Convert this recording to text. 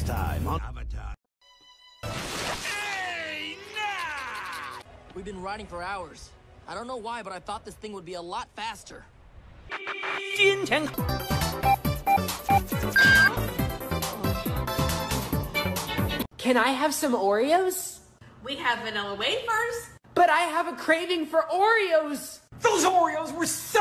next time on Avatar. We've been riding for hours. I don't know why, but I thought this thing would be a lot faster. Can I have some Oreos? We have vanilla wafers. But I have a craving for Oreos! Those Oreos were so